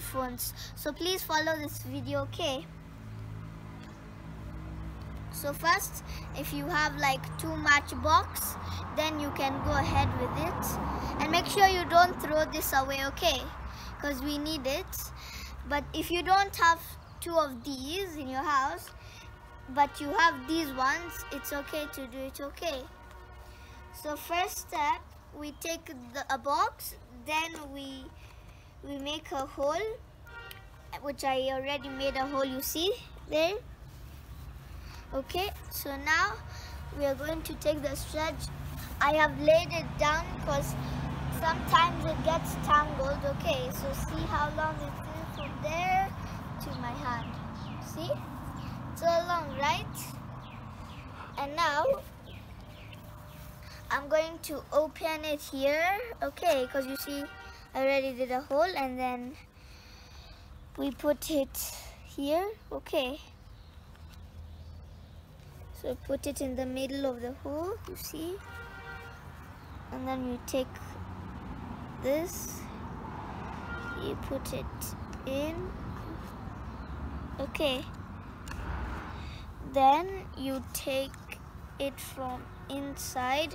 phones so please follow this video okay? So first if you have like two matchbox then you can go ahead with it. And make sure you don't throw this away okay? Because we need it. But if you don't have two of these in your house but you have these ones it's okay to do it okay? So first step we take the, a box then we we make a hole which I already made a hole you see there? Okay so now we are going to take the stretch. I have laid it down because sometimes it gets tangled okay? So see how long it is from there to my hand see? So long right? And now I'm going to open it here okay? Because you see already did a hole and then we put it here. Okay. So put it in the middle of the hole you see. And then you take this. You put it in. Okay. Then you take it from inside.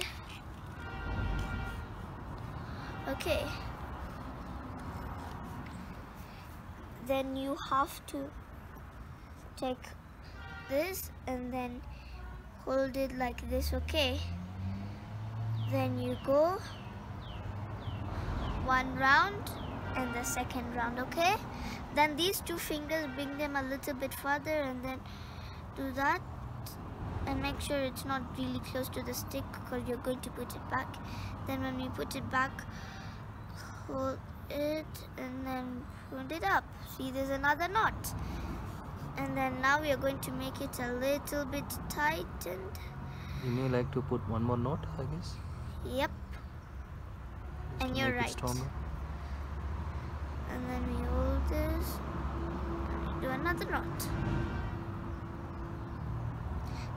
Okay then you have to take this and then hold it like this okay? Then you go one round and the second round okay? Then these two fingers bring them a little bit further and then do that and make sure it's not really close to the stick because you're going to put it back. Then when we put it back hold it and then put it up. See there's another knot. And then now we are going to make it a little bit tightened You may like to put one more knot, I guess. yep. Just And you're right. and then we hold this. And we do another knot.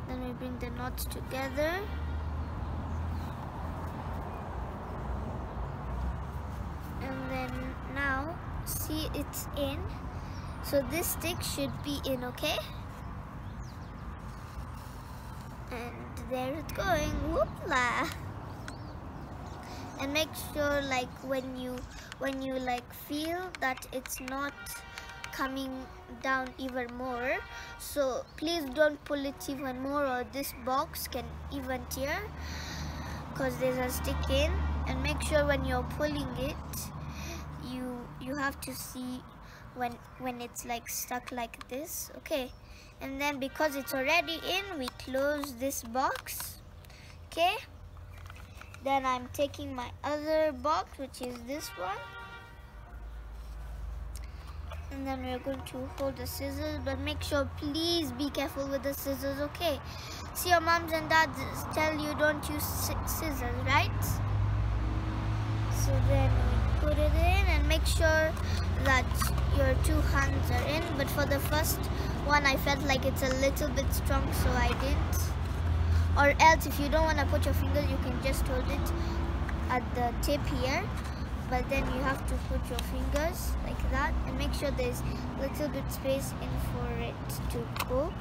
Then we bring the knots together and then now see it's in. So this stick should be in okay? And there it's going. Whoopla and make sure like when you when you like feel that it's not coming down even more. So please don't pull it even more or this box can even tear because there's a stick in. And make sure when you're pulling it you have to see when when it's like stuck like this okay? And then because it's already in we close this box okay? Then I'm taking my other box which is this one. And then we're going to hold the scissors but make sure please be careful with the scissors okay? See your moms and dads tell you don't use scissors right? So then put it in and make sure that your two hands are in. But for the first one I felt like it's a little bit strong so I didn't. Or else if you don't want to put your fingers you can just hold it at the tip here. But then you have to put your fingers like that and make sure there's a little bit space in for it to go.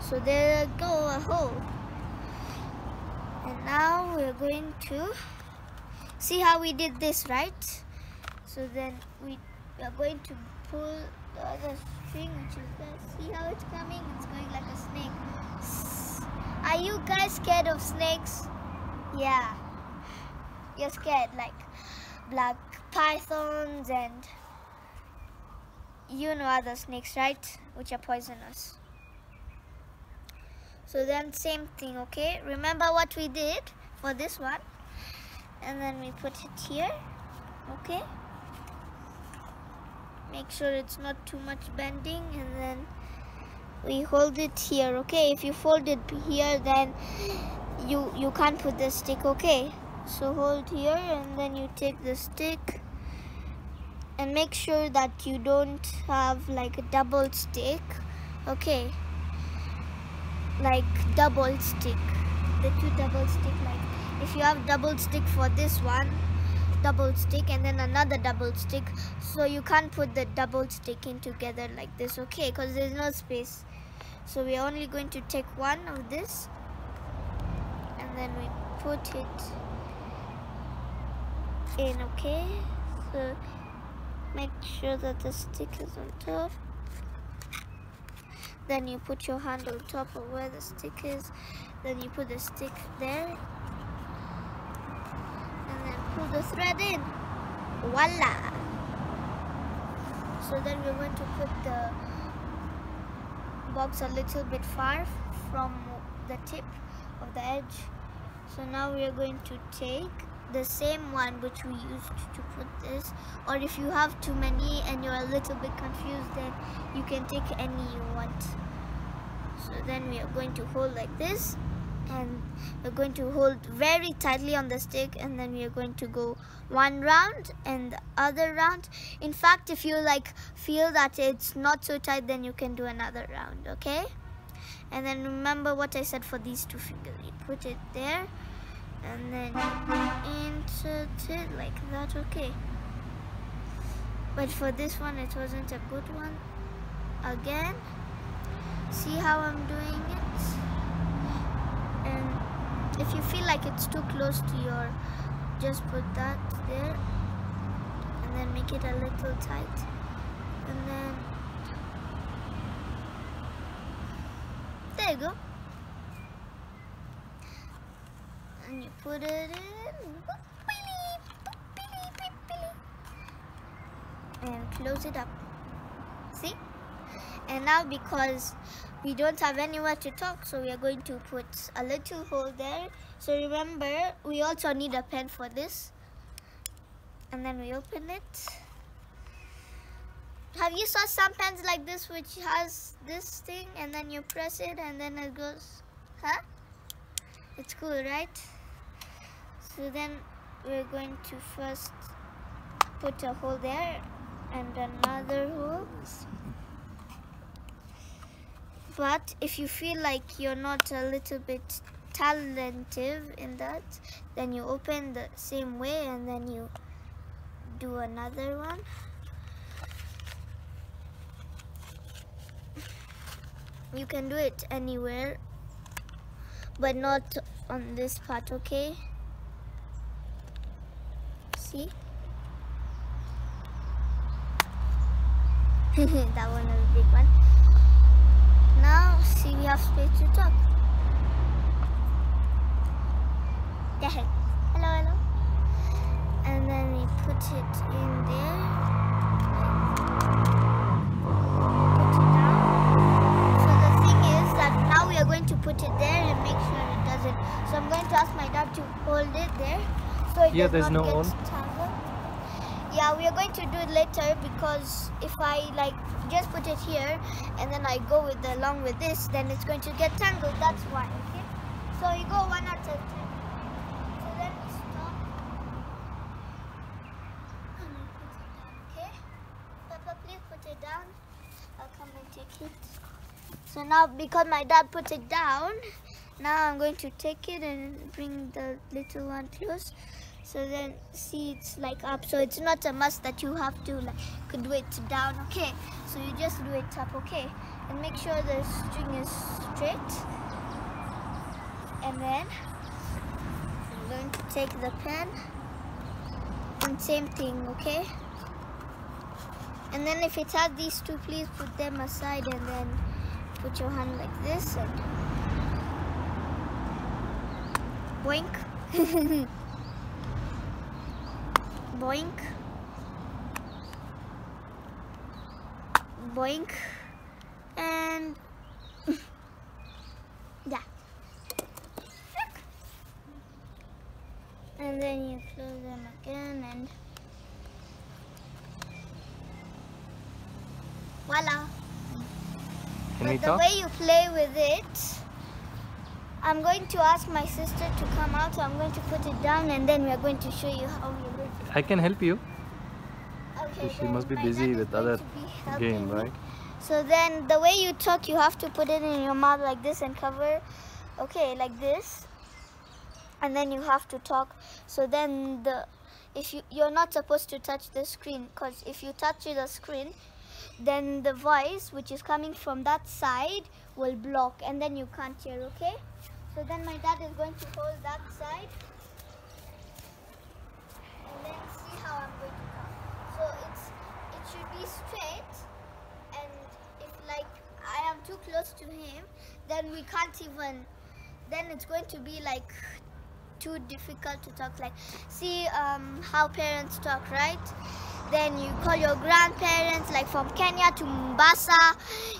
So there go a hole. And now we're going to see how we did this right so then we are going to pull the other string which is there see how it's coming it's going like a snake are you guys scared of snakes? Yeah. You're scared like black pythons and you know other snakes, right? Which are poisonous. So then same thing, okay? Remember what we did for this one? And then we put it here, okay? Make sure it's not too much bending and then we hold it here okay? If you fold it here then you you can't put the stick okay? So hold here and then you take the stick and make sure that you don't have like a double stick okay? Like double stick. The two double stick like if you have double stick for this one double stick and then another double stick. So you can't put the double stick in together like this okay? Because there's no space. So we're only going to take one of this and then we put it in okay? So make sure that the stick is on top. Then you put your hand on top of where the stick is. Then you put the stick there the thread in. Voila. So then we're going to put the box a little bit far from the tip of the edge. So now we are going to take the same one which we used to put this. Or if you have too many and you're a little bit confused then you can take any you want. So then we are going to hold like this and we're going to hold very tightly on the stick and then we are going to go one round and the other round. In fact if you like feel that it's not so tight then you can do another round okay? And then remember what I said for these two fingers you put it there and then insert it like that okay? But for this one it wasn't a good one. Again see how I'm doing it if you feel like it's too close to your just put that there and then make it a little tight and then there you go. And you put it in and close it up. See? And now because we don't have anywhere to talk so we are going to put a little hole there. So remember we also need a pen for this. And then we open it. Have you saw some pens like this which has this thing? And then you press it and then it goes huh? It's cool right? So then we're going to first put a hole there and another hole but if you feel like you're not a little bit talented in that then you open the same way and then you do another one. You can do it anywhere but not on this part okay? See? That one is a big one now, see we have space to talk. Ahead. Hello, hello. And then we put it in there. Put it down. So the thing is that now we are going to put it there and make sure it doesn't. So I'm going to ask my dad to hold it there. So it Yeah, does there's not no get. Yeah, we are going to do it later because if I like just put it here and then I go with the, along with this, then it's going to get tangled. That's why. Okay. So you go one at a time. So then we stop. Okay. Papa, please put it down. I'll come and take it. So now because my dad put it down, now I'm going to take it and bring the little one close. So then see it's like up. So it's not a must that you have to like do it down. Okay. So you just do it up. Okay. And make sure the string is straight. And then I'm going to take the pen and same thing. Okay. And then if it has these two, please put them aside and then put your hand like this and boink. boink. Boink. And yeah. And then you close them again and voila. But the way you play with it I'm going to ask my sister to come out. So I'm going to put it down and then we're going to show you how you I can help you. Okay, she must be busy with other to be helping game, right? So then the way you talk, you have to put it in your mouth like this and cover, okay, like this. And then you have to talk. So then the if you you're not supposed to touch the screen because if you touch the screen then the voice which is coming from that side will block and then you can't hear okay so then my dad is going to hold that side and then see how I'm going to so it's it should be straight and if like I am too close to him then we can't even then it's going to be like too difficult to talk. Like see um, how parents talk right? Then you call your grandparents like from Kenya to Mombasa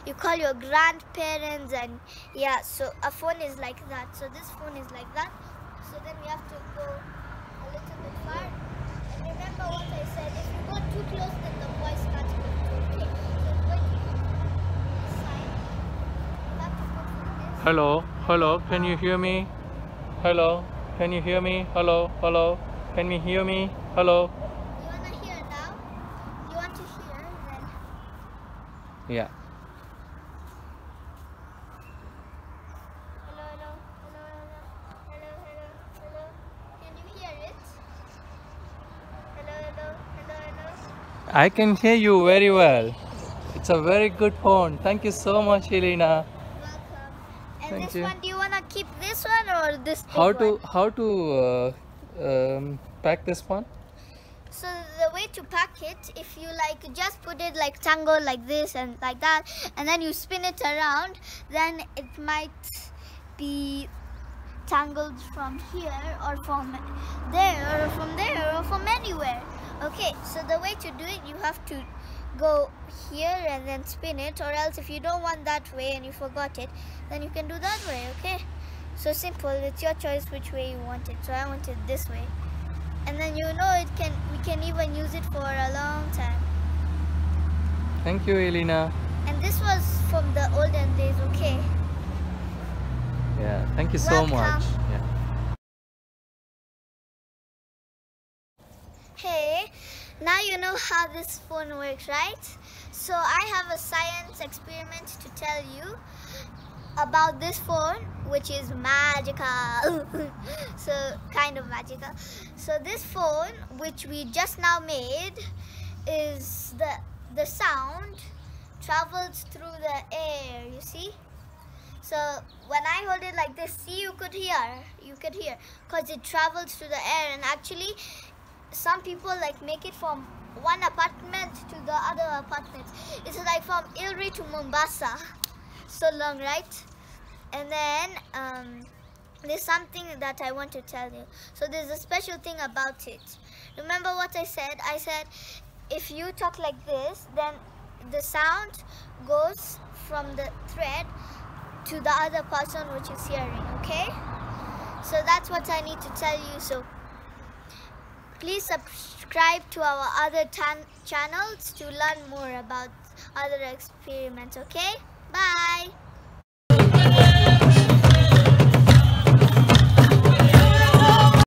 you call your grandparents and yeah so a phone is like that. So this phone is like that. So then we have to go a little bit far and what I said if you go too close then the voice can't okay so it's going to be this side you have to put this Hello, hello, can you hear me? Hello, can you hear me? Hello, hello, can you hear me? Hello. You wanna hear now? You want to hear then? Yeah. Hello, hello, hello, hello, hello, hello, hello. Can you hear it? Hello, hello, hello, hello. I can hear you very well. It's a very good phone. Thank you so much, Elena. Welcome. And Thank this you. one, do you wanna keep this one or this How to one? how to uh, um, pack this one? So the way to pack it, if you like just put it like tango like this and like that, and then you spin it around, then it might be tangled from here or from there or from there or from so the way to do it, you have to go here and then spin it, or else if you don't want that way and you forgot it, then you can do that way. Okay, so simple. It's your choice which way you want it. So I want it this way and then you know it can we can even use it for a long time Thank you, Elena. and this was from the olden days okay Yeah, thank you so much. Now you know how this phone works right? So i have a science experiment to tell you about this phone which is magical. So kind of magical. So this phone which we just now made is the the sound travels through the air you see? So when i hold it like this see you could hear you could hear because it travels through the air. And actually some people like make it from one apartment to the other apartment it's like from ilri to mombasa so long, right? And then um, there's something that I want to tell you. So there's a special thing about it. Remember what I said? I said if you talk like this, then the sound goes from the thread to the other person which is hearing, okay? So that's what I need to tell you. So please subscribe to our other channels to learn more about other experiments, okay? Bye!